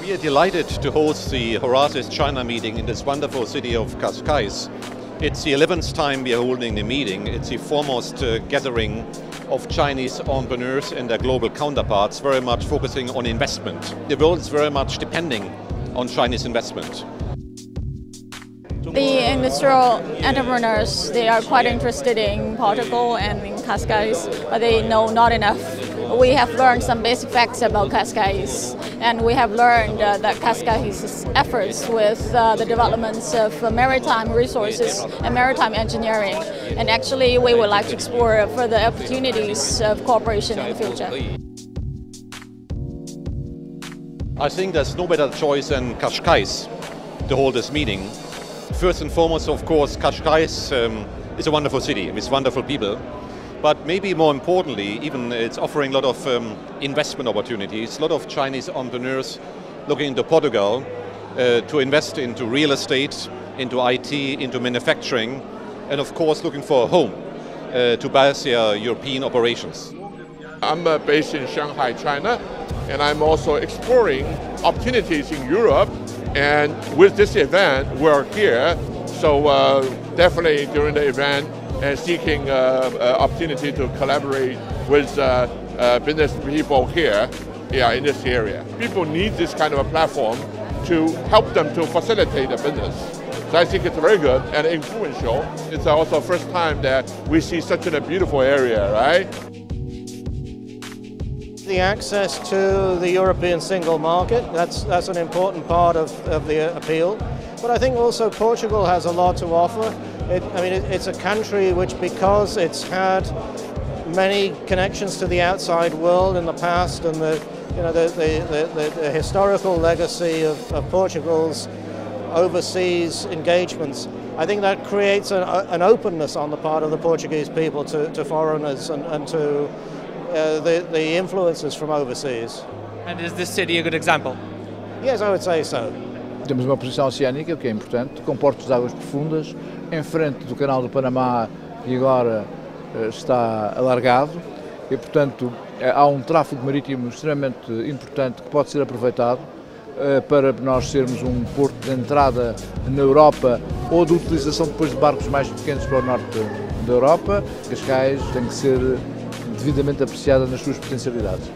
We are delighted to host the Horasis China meeting in this wonderful city of Cascais. It's the 11th time we are holding the meeting. It's the foremost uh, gathering of Chinese entrepreneurs and their global counterparts, very much focusing on investment. The world is very much depending on Chinese investment. The industrial entrepreneurs, they are quite interested in Portugal and in Cascais, but they know not enough we have learned some basic facts about Cascais, and we have learned uh, that Cascais' efforts with uh, the developments of uh, maritime resources and maritime engineering. And actually, we would like to explore further opportunities of cooperation in the future. I think there's no better choice than Cascais to hold this meeting. First and foremost, of course, Cascais um, is a wonderful city with wonderful people. But maybe more importantly, even it's offering a lot of um, investment opportunities. A lot of Chinese entrepreneurs looking into Portugal uh, to invest into real estate, into IT, into manufacturing, and of course looking for a home uh, to base their European operations. I'm uh, based in Shanghai, China, and I'm also exploring opportunities in Europe. And with this event, we're here. So uh, definitely during the event, and seeking uh, uh, opportunity to collaborate with uh, business people here yeah, in this area. People need this kind of a platform to help them to facilitate the business. So I think it's very good and influential. It's also the first time that we see such a beautiful area, right? The access to the European single market, that's, that's an important part of, of the appeal. But I think also Portugal has a lot to offer. It, I mean, it, it's a country which, because it's had many connections to the outside world in the past and the, you know, the, the, the, the historical legacy of, of, Portugal's overseas engagements, I think that creates an, an, openness on the part of the Portuguese people to, to foreigners and, and to uh, the, the influences from overseas. And is this city a good example? Yes, I would say so. Temos uma posição oceânica, o que é importante, com portos de águas profundas, em frente do canal do Panamá e agora eh, está alargado e, portanto, eh, há um tráfego marítimo extremamente importante que pode ser aproveitado eh, para nós sermos um porto de entrada na Europa ou de utilização depois de barcos mais pequenos para o norte da Europa. Cascais tem que ser devidamente apreciada nas suas potencialidades.